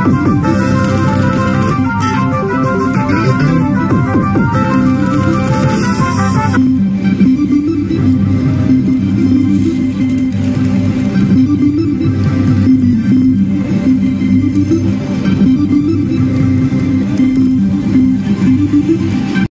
Mm-hmm.